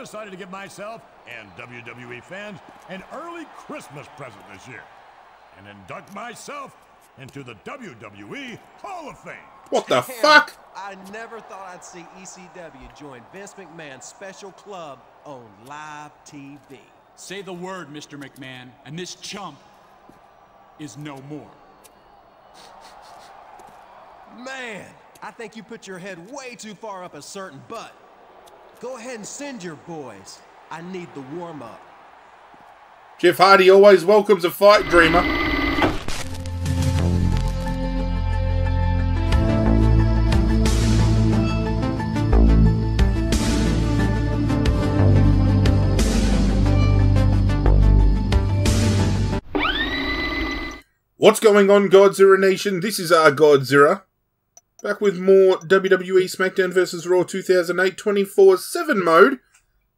decided to give myself and WWE fans an early Christmas present this year and induct myself into the WWE Hall of Fame. What the fuck? I never thought I'd see ECW join Vince McMahon's special club on live TV. Say the word, Mr. McMahon, and this chump is no more. Man, I think you put your head way too far up a certain butt. Go ahead and send your boys. I need the warm-up. Jeff Hardy always welcomes a fight, Dreamer. What's going on, Godzirra Nation? This is our Godzirra. Back with more WWE SmackDown vs. Raw 2008 24 7 mode.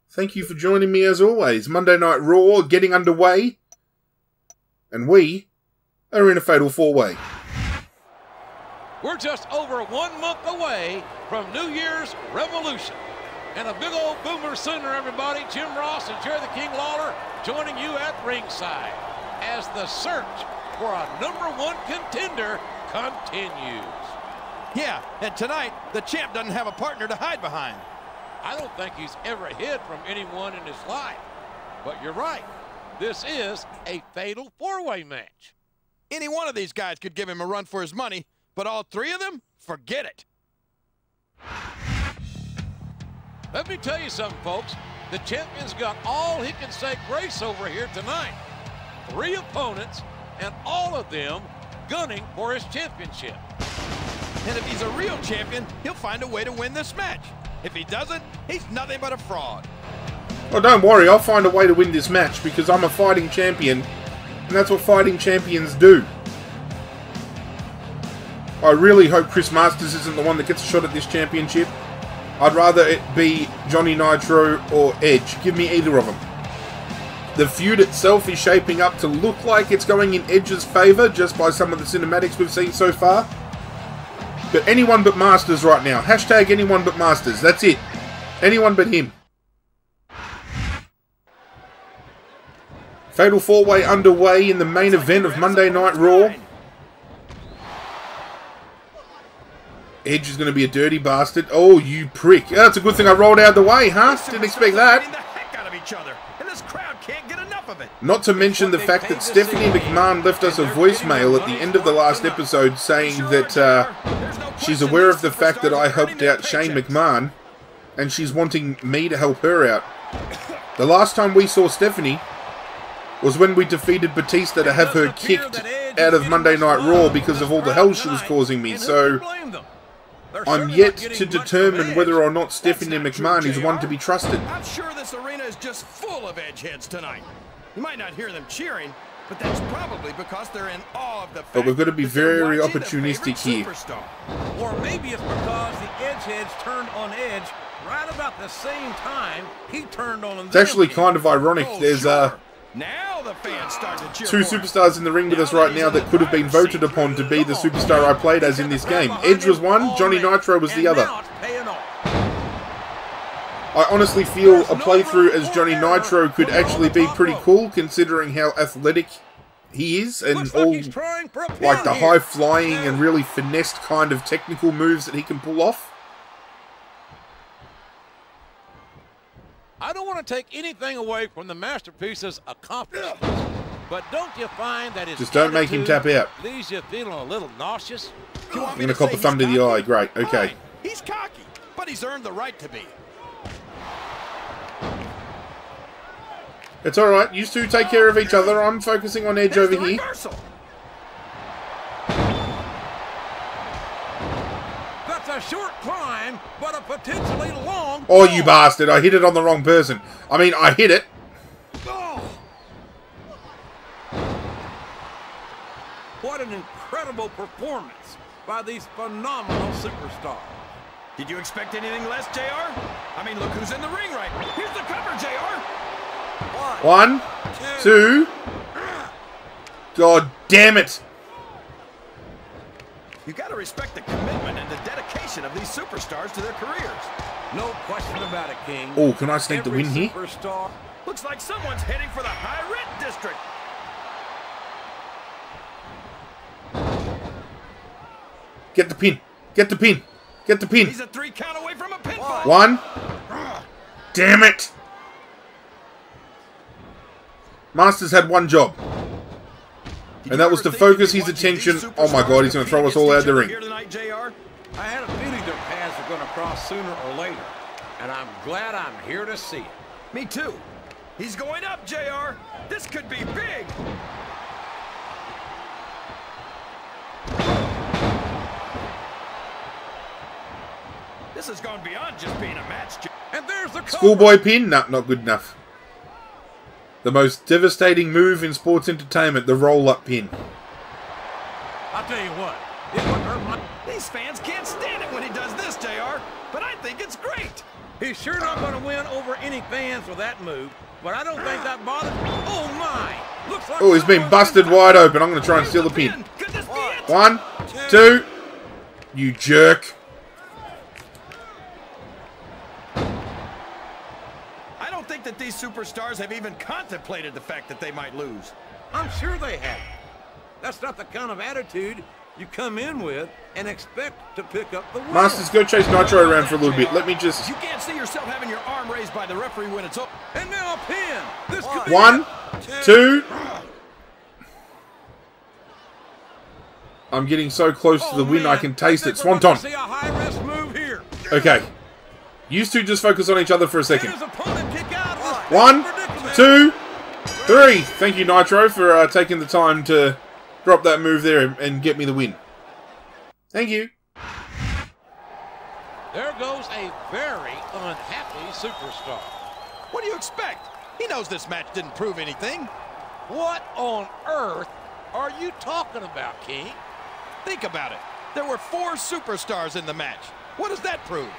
Thank you for joining me as always. Monday Night Raw getting underway. And we are in a fatal four way. We're just over one month away from New Year's Revolution. And a big old boomer sooner, everybody. Jim Ross and Jerry the King Lawler joining you at ringside as the search for a number one contender continues. Yeah, and tonight, the champ doesn't have a partner to hide behind. I don't think he's ever hid from anyone in his life. But you're right. This is a fatal four-way match. Any one of these guys could give him a run for his money, but all three of them, forget it. Let me tell you something, folks. The champion's got all he can say grace over here tonight. Three opponents, and all of them gunning for his championship. And if he's a real champion, he'll find a way to win this match. If he doesn't, he's nothing but a fraud. Well, don't worry, I'll find a way to win this match because I'm a fighting champion, and that's what fighting champions do. I really hope Chris Masters isn't the one that gets a shot at this championship. I'd rather it be Johnny Nitro or Edge. Give me either of them. The feud itself is shaping up to look like it's going in Edge's favour just by some of the cinematics we've seen so far. But anyone but Masters right now. Hashtag anyone but Masters. That's it. Anyone but him. Fatal 4-Way underway in the main event of Monday Night Raw. Edge is going to be a dirty bastard. Oh, you prick. Oh, that's a good thing I rolled out of the way, huh? Didn't expect that. Not to mention the fact that Stephanie McMahon left us a voicemail at the end of the last episode saying that uh, she's aware of the fact that I helped out Shane McMahon and she's wanting me to help her out. The last time we saw Stephanie was when we defeated Batista to have her kicked out of Monday Night Raw because of all the hell she was causing me. So I'm yet to determine whether or not Stephanie McMahon is one to be trusted. I'm sure this arena is just full of edgeheads tonight. You might not hear them cheering, but that's probably because they're in awe of the fact But we've got to be very opportunistic here. Or maybe it's because the edgeheads turned on Edge right about the same time he turned on them. It's actually kind of ironic. Oh, There's uh, now the fans start to cheer two superstars in the ring with us right now that could have been voted upon to be the superstar I played as in this game. Edge was one, Johnny Nitro was the other. I honestly feel a playthrough as Johnny Nitro could actually be pretty cool considering how athletic he is and all like the high flying and really finessed kind of technical moves that he can pull off. I don't want to take anything away from the masterpiece's accomplishments, but don't you find that his Just don't make him tap out. leaves you feeling a little nauseous? I'm going to cop say a thumb to the eye. Great, okay. He's cocky, but he's earned the right to be. It's alright, you two take care of each other. I'm focusing on Edge There's over here. reversal. That's a short climb, but a potentially long. Oh, you bastard. I hit it on the wrong person. I mean, I hit it. Oh. What an incredible performance by these phenomenal superstars. Did you expect anything less, JR? I mean, look who's in the ring right. Here's the cover, JR. One, two. God damn it. You got to respect the commitment and the dedication of these superstars to their careers. No question about it, King. Oh, can I sneak the win here? Looks like someone's heading for the high rent district. Get the pin. Get the pin. Get the pin. He's a three count away from a pinfall. One. Damn it. Masters had one job. Did And that was to focus his attention- oh my God, he's gonna throw us all against out the ring. tonight, JR? I had a feeling their paths were going to cross sooner or later, and I'm glad I'm here to see it. Me too. He's going up, JR. This could be big. This has gone beyond just being a match. And there's the. Schoolboy pin? Nah, not good enough. The most devastating move in sports entertainment, the roll-up pin. I'll tell you what, it would hurt my... These fans can't stand it when he does this, JR. But I think it's great. He's sure not going to win over any fans with that move, but I don't think that bothers... Oh, my! Looks like Oh, he's been someone's busted wide open. I'm going to try and steal the Here's pin. Could this? One, two. You jerk. Think that these superstars have even contemplated the fact that they might lose. I'm sure they have. That's not the kind of attitude you come in with and expect to pick up the win. Masters, go chase Nitro around for a little bit. Let me just... You can't see yourself having your arm raised by the referee when it's over. And now a pin. This could be One, two. I'm getting so close to the Oh, win, I can taste it. we're Swanton. See a high risk move here. Okay. You two just focus on each other for a Can second. One, predicament? two, three. Thank you, Nitro, for uh, taking the time to drop that move there and, and get me the win. Thank you. There goes a very unhappy superstar. What do you expect? He knows this match didn't prove anything. What on earth are you talking about, King? Think about it. There were four superstars in the match. What does that prove?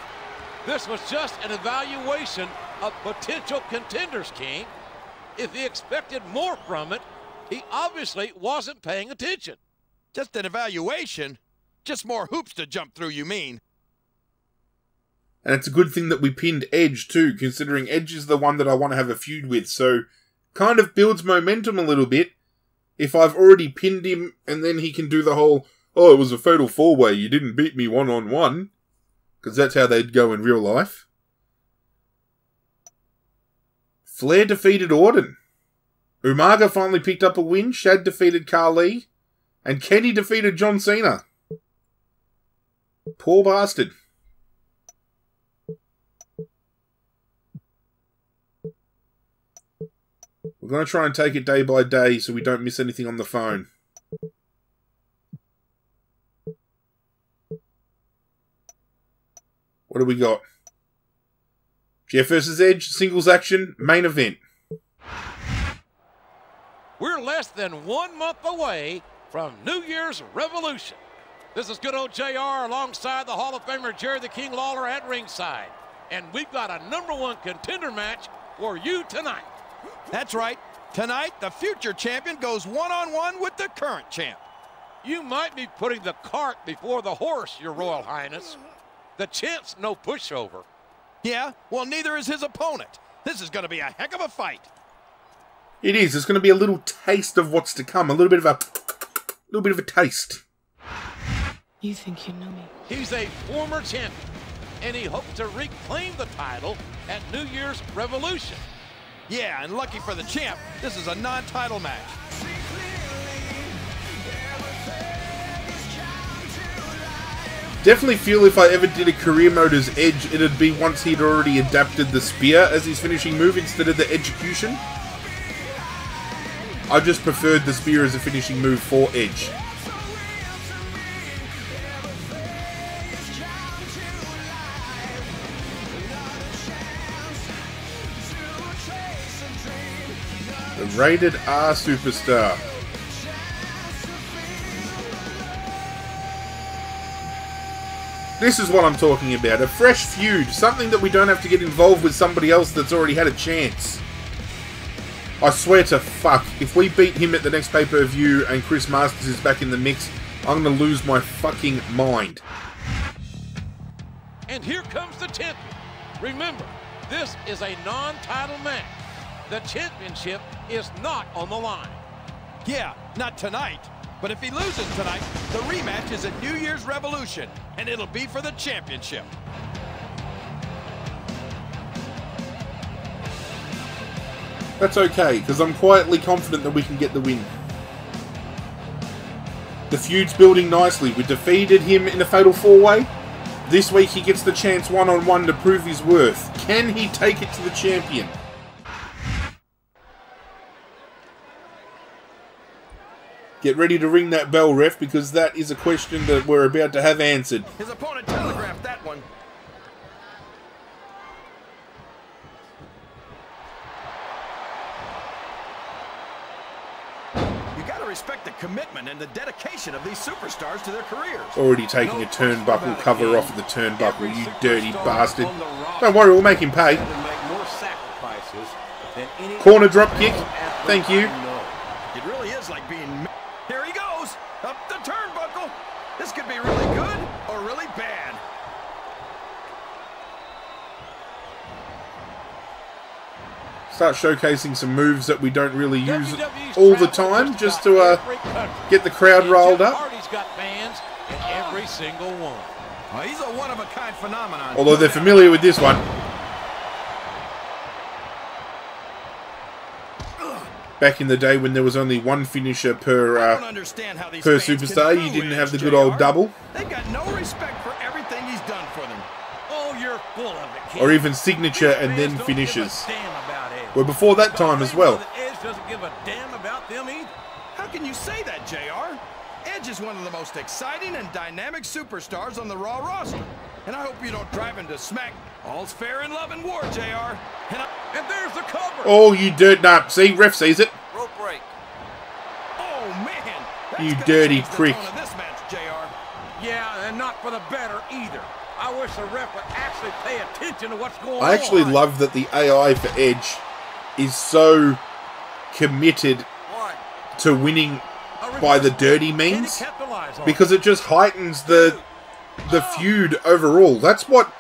This was just an evaluation of potential contenders, King. If he expected more from it, he obviously wasn't paying attention. Just an evaluation? Just more hoops to jump through, you mean? And it's a good thing that we pinned Edge too, considering Edge is the one that I want to have a feud with. So, kind of builds momentum a little bit. If I've already pinned him, and then he can do the whole, oh, it was a fatal four way, you didn't beat me one on one. Because that's how they'd go in real life. Flair defeated Orton. Umaga finally picked up a win. Shad defeated Carly. And Kenny defeated John Cena. Poor bastard. We're going to try and take it day by day so we don't miss anything on the phone. What do we got? Jeff versus Edge, singles action, main event. We're less than one month away from New Year's Revolution. This is good old JR alongside the Hall of Famer Jerry the King Lawler at ringside. And we've got a number one contender match for you tonight. That's right. Tonight, the future champion goes one-on-one with the current champ. You might be putting the cart before the horse, Your Royal Highness. The champ's no pushover. Yeah, well, neither is his opponent. This is going to be a heck of a fight. It is. It's going to be a little taste of what's to come. A little bit of a, little bit of a taste. You think you know me? He's a former champion, and he hopes to reclaim the title at New Year's Revolution. Yeah, and lucky for the champ, this is a non-title match. Definitely feel if I ever did a career mode as Edge, it'd be once he'd already adapted the spear as his finishing move instead of the execution. I just preferred the spear as a finishing move for Edge. The rated R superstar. This is what I'm talking about. A fresh feud. Something that we don't have to get involved with somebody else that's already had a chance. I swear to fuck, if we beat him at the next pay-per-view and Chris Masters is back in the mix, I'm gonna lose my fucking mind. And here comes the champion, Remember, this is a non-title match. The championship is not on the line. Yeah, not tonight. But if he loses tonight, the rematch is at New Year's Revolution, and it'll be for the championship. That's okay, because I'm quietly confident that we can get the win. The feud's building nicely. We defeated him in a Fatal 4-Way. This week he gets the chance one-on-one to prove his worth. Can he take it to the champion? Get ready to ring that bell, ref, because that is a question that we're about to have answered. His opponent telegraphed that one. You gotta respect the commitment and the dedication of these superstars to their careers. Already taking a turnbuckle cover off of the turnbuckle, you dirty bastard. Don't worry, we'll make him pay. Corner drop kick. Thank you. It really is like being. ma- Here he goes! Up the turnbuckle! This could be really good or really bad. Start showcasing some moves that we don't really use WWE's all the time, just to uh, get the crowd And riled up. Hardy's got fans in every single one. Well, he's a one-of-a-kind phenomenon. Although they're familiar with this one. Back in the day when there was only one finisher per I don't uh, understand how these per superstar, you didn't have the good old double. They've got no respect for everything he's done for them. Oh, you're full of it, or even signature These and then finishes. Give a damn about Edge. Well, before that time as well. Because they know that Edge doesn't give a damn about them either. How can you say that, JR? Edge is one of the most exciting and dynamic superstars on the Raw roster. And I hope you don't drive him to smack. All's fair in love and war, JR. And, I, And there's the cover. Oh, you dirt! Nah, see, ref sees it. Rope break. oh, man. That's You dirty change prick. this match, JR. Yeah, and not for the better either. I wish the ref would actually pay attention to what's going on. I actually love that the AI for Edge is so committed to winning by the dirty means on because it just heightens the the oh. feud overall. That's what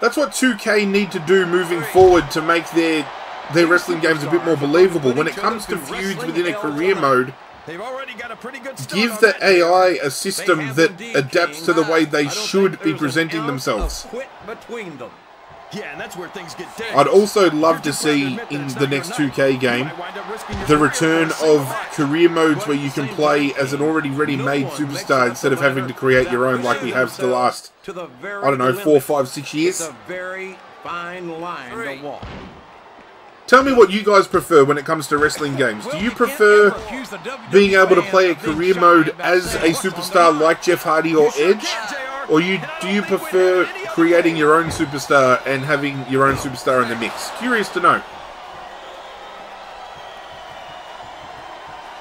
that's what 2K need to do moving forward to make their their wrestling games a bit more believable. When it comes to feuds within a career mode, They've already got a pretty good start give the that. AI a system that indeed, adapts King. to the way they I should be presenting themselves. quit between them. Yeah, and that's where things get dangerous. I'd also love to see in the next 2K game might wind up risking your the return for a single of career modes where you can play as an already ready-made superstar instead of having to create your own like we have for the last the I don't know four, five, six years. It's a very fine line to walk. Tell me what you guys prefer when it comes to wrestling games. Do you prefer being able to play a career mode as a superstar like Jeff Hardy or Edge? Or you do you prefer creating your own superstar and having your own superstar in the mix? Curious to know.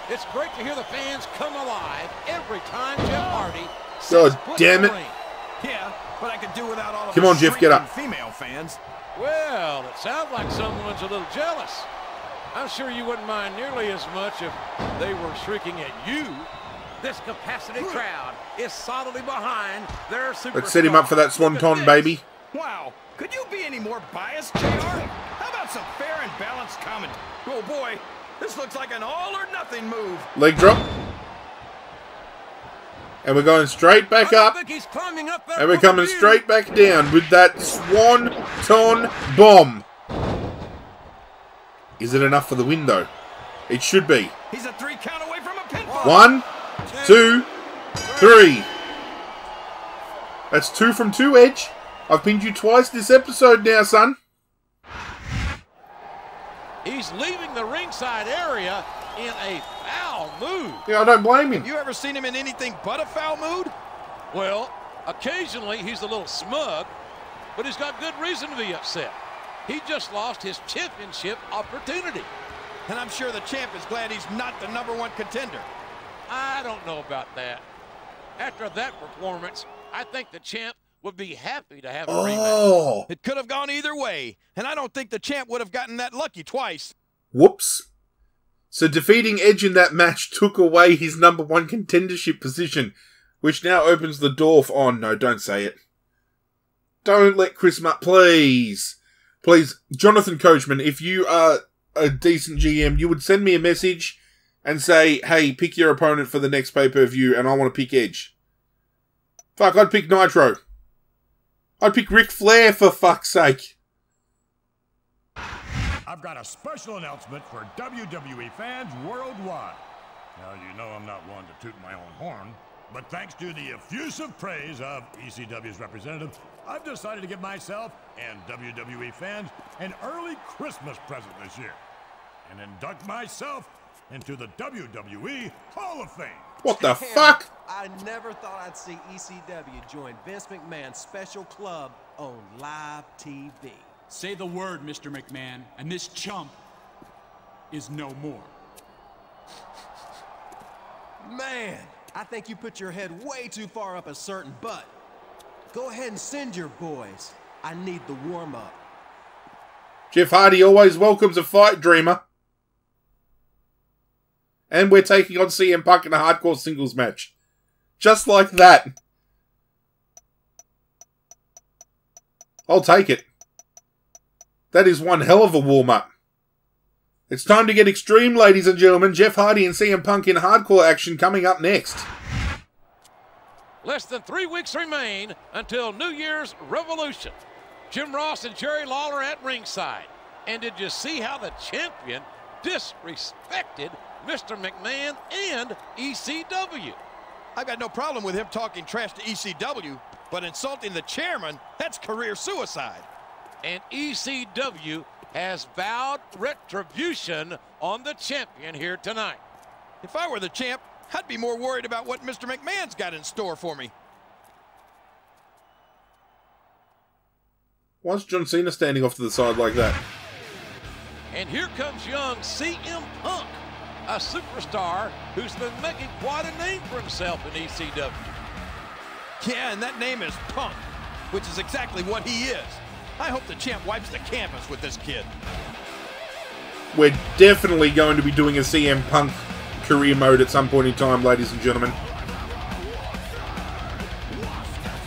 It's great to hear the fans come alive every time Jeff Hardy God damn it. Yeah, but I could do without all of Come on, Jeff, get up. female fans. Well, it sounds like someone's a little jealous. I'm sure you wouldn't mind nearly as much if they were shrieking at you. This capacity crowd is solidly behind their superstar. Let's set him up for that Look at swanton, baby. Wow, could you be any more biased, JR? How about some fair and balanced comment? Oh boy, this looks like an all or nothing move. Leg drop. And we're going straight back up. up And we're coming straight back down with that swan ton bomb. Is it enough for the window? It should be. He's a three count away from a pinfall. One, two, three. That's two from two, Edge. I've pinned you twice this episode now, son. He's leaving the ringside area in a foul move. Yeah, I don't blame him. You ever seen him in anything but a foul mood? Well, occasionally he's a little smug, but he's got good reason to be upset. He just lost his championship opportunity. And I'm sure the champ is glad he's not the number one contender. I don't know about that. After that performance, I think the champ would be happy to have a rematch. Oh. It could have gone either way, and I don't think the champ would have gotten that lucky twice. Whoops. So defeating Edge in that match took away his number one contendership position, which now opens the door for. Oh no, don't say it. Don't let Chris Mutt, please. Please, Jonathan Coachman, if you are a decent GM, you would send me a message and say, hey, pick your opponent for the next pay per view, and I want to pick Edge. Fuck, I'd pick Nitro. I'd pick Ric Flair for fuck's sake. I've got a special announcement for WWE fans worldwide. Now, you know I'm not one to toot my own horn, but thanks to the effusive praise of ECW's representative, I've decided to give myself and WWE fans an early Christmas present this year and induct myself into the WWE Hall of Fame. What the Damn, fuck? I never thought I'd see ECW join Vince McMahon's special club on live TV. Say the word, Mr. McMahon, and this chump is no more. Man, I think you put your head way too far up a certain butt. Go ahead and send your boys. I need the warm-up. Jeff Hardy always welcomes a fight, Dreamer. And we're taking on CM Punk in a hardcore singles match. Just like that. I'll take it. That is one hell of a warm up. It's time to get extreme, ladies and gentlemen. Jeff Hardy and CM Punk in hardcore action coming up next. Less than three weeks remain until New Year's Revolution. Jim Ross and Jerry Lawler at ringside. And did you see how the champion disrespected Mr. McMahon and ECW? I've got no problem with him talking trash to ECW, but insulting the chairman, that's career suicide. And ECW has vowed retribution on the champion here tonight. If I were the champ, I'd be more worried about what Mr. McMahon's got in store for me. Why is John Cena standing off to the side like that? And here comes young CM Punk, a superstar who's been making quite a name for himself in ECW. Yeah, and that name is Punk, which is exactly what he is. I hope the champ wipes the canvas with this kid. We're definitely going to be doing a CM Punk career mode at some point in time, ladies and gentlemen.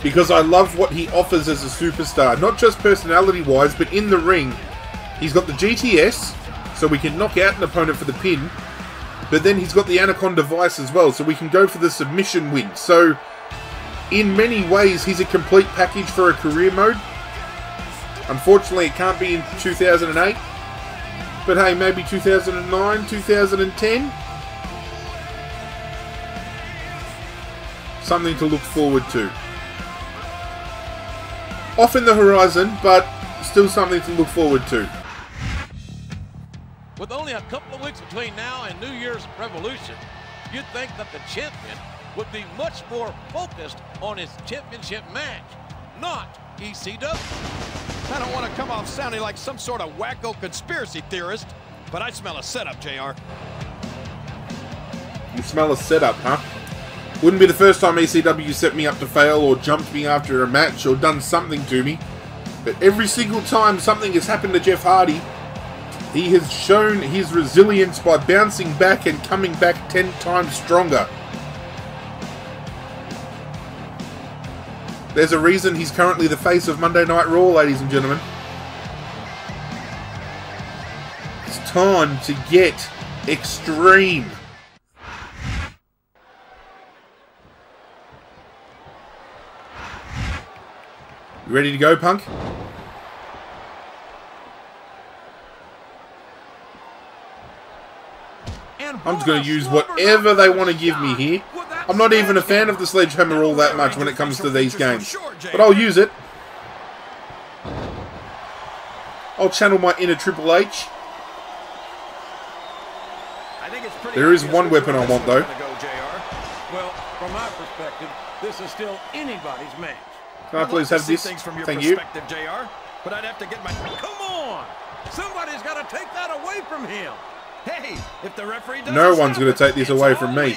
Because I love what he offers as a superstar, not just personality wise, but in the ring. He's got the GTS, so we can knock out an opponent for the pin, but then he's got the Anaconda device as well, so we can go for the submission win. So, in many ways, he's a complete package for a career mode. Unfortunately, it can't be in 2008. But hey, maybe 2009, 2010? Something to look forward to. Off in the horizon, but still something to look forward to. With only a couple of weeks between now and New Year's Revolution, you'd think that the champion would be much more focused on his championship match, not ECW. I don't want to come off sounding like some sort of wacko conspiracy theorist, but I smell a setup, JR. You smell a setup, huh? Wouldn't be the first time ECW set me up to fail or jumped me after a match or done something to me. But every single time something has happened to Jeff Hardy, he has shown his resilience by bouncing back and coming back ten times stronger. There's a reason he's currently the face of Monday Night Raw, ladies and gentlemen. It's time to get extreme. You ready to go, Punk? I'm just going to use whatever they want to give me here. I'm not even a fan of the sledgehammer all that much when it comes to these games. But I'll use it. I'll channel my inner Triple H. There is one weapon I want, though. Well, from my perspective, this is still anybody's match. Can I please have this? Things from your Thank you. JR. But I'd have to get my. Come on! Somebody's got to take that away from him. Hey, if the referee doesn't No one's gonna take this away from me.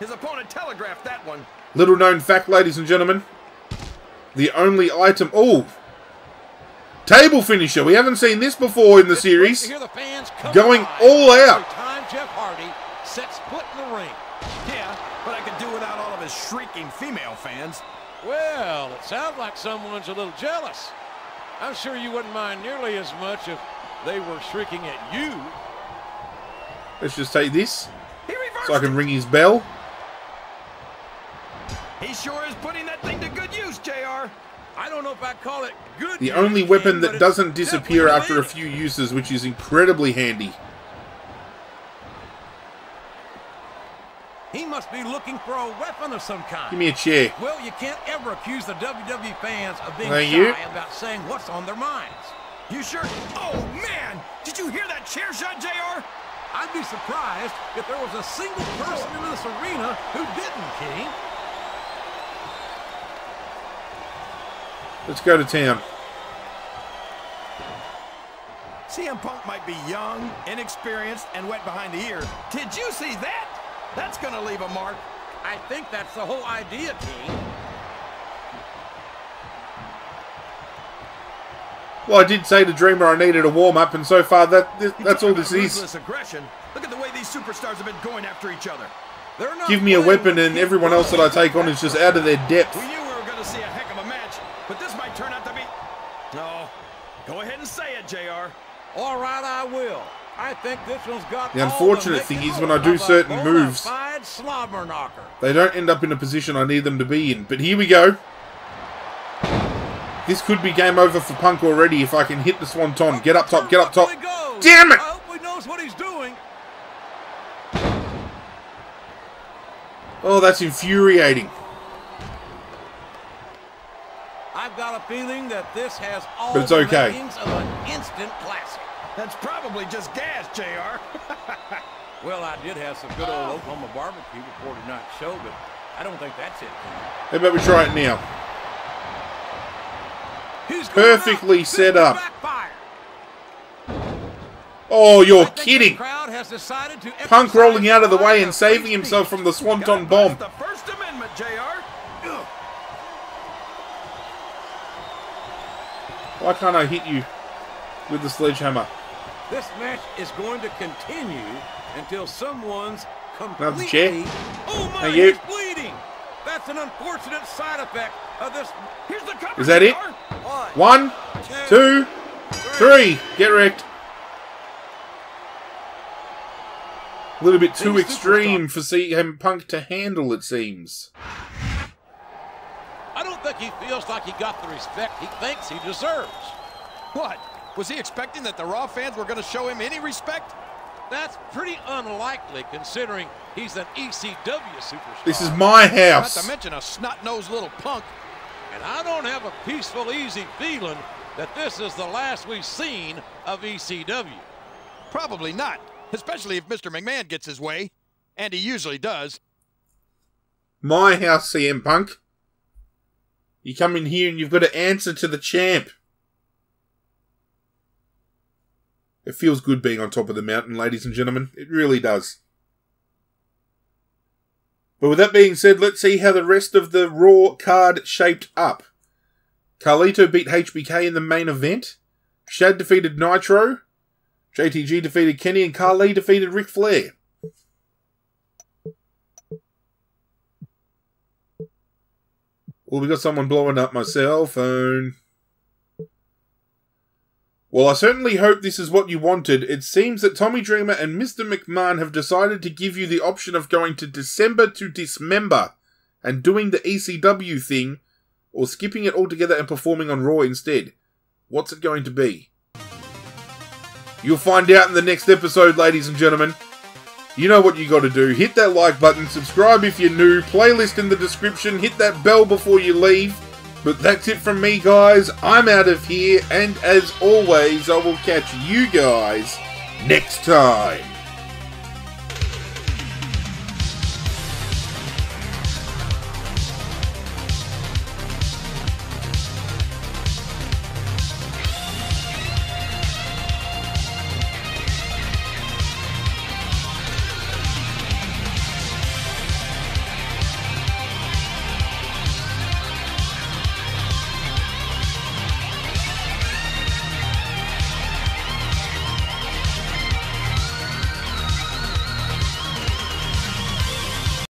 Legal. His opponent telegraphed that one. Little known fact, ladies and gentlemen. The only item. Oh! Table finisher. We haven't seen this before in the It's series. the fans Going alive all every out. time Jeff Hardy sets foot in the ring. Yeah, but I could do without all of his shrieking female fans. Well, it sounds like someone's a little jealous. I'm sure you wouldn't mind nearly as much if they were shrieking at you. Let's just take this so I can it. ring his bell. He sure is putting that thing to good use, JR. I don't know if I call it good. The only weapon that doesn't disappear after a few uses, which is incredibly handy. He must be looking for a weapon of some kind. Give me a chair. Well, you can't ever accuse the WWE fans of being Thank shy you. about saying what's on their minds. You sure? Oh, man! Did you hear that chair shot, JR? I'd be surprised if there was a single person in this arena who didn't, King. Let's go to town. CM Punk might be young, inexperienced, and wet behind the ear. Did you see that? That's gonna leave a mark. I think that's the whole idea, King. Well, I did say to Dreamer I needed a warm up, and so far that th- You that's all this is. aggression. Look at the way these superstars have been going after each other. Not Give me a weapon, and everyone else that I take on is just out of their depth. We knew we were gonna see a heck of a match, but this might turn out to be. No. Go ahead and say it, JR. All right, I will. I think this one's got The unfortunate thing is when I do certain moves-. They don't end up in a position I need them to be in. But here we go. This could be game over for Punk already if I can hit the Swanton. Get up top, get up top. There he goes. Damn it! I hope he knows what he's doing. Oh, that's infuriating. I've got a feeling that this has all But it's the okay. makings of an instant classic. That's probably just gas, JR. Well, I did have some good old oh. Oklahoma barbecue before tonight's show, but I don't think that's it. How about we try it now? He's Perfectly out. set up. backfire. Oh, you're kidding. crowd has decided to Punk rolling out of the way and saving himself from the Gotta Swanton bomb. The First Amendment, JR. Ugh. Why can't I hit you with the sledgehammer? This match is going to continue until someone's completely. Oh my! He's bleeding. That's an unfortunate side effect of this. Here's the cover. Is that it? One, two, three. Get wrecked. A little bit too extreme for CM Punk to handle, it seems. I don't think he feels like he got the respect he thinks he deserves. What? Was he expecting that the Raw fans were going to show him any respect? That's pretty unlikely considering he's an ECW superstar. This is my house. Not to mention a snot-nosed little punk. And I don't have a peaceful, easy feeling that this is the last we've seen of ECW. Probably not, especially if Mr. McMahon gets his way, and he usually does. My house, CM Punk. You come in here and you've got to answer to the champ. It feels good being on top of the mountain, ladies and gentlemen. It really does. But with that being said, let's see how the rest of the Raw card shaped up. Carlito beat HBK in the main event. Shad defeated Nitro. JTG defeated Kenny and Carly defeated Ric Flair. Well, we got someone blowing up my cell phone. Well, I certainly hope this is what you wanted. It seems that Tommy Dreamer and Mr. McMahon have decided to give you the option of going to December to Dismember and doing the ECW thing, or skipping it altogether and performing on Raw instead. What's it going to be? You'll find out in the next episode, ladies and gentlemen. You know what you got to do. Hit that like button, subscribe if you're new, playlist in the description, hit that bell before you leave. But that's it from me, guys. I'm out of here, and as always, I will catch you guys next time.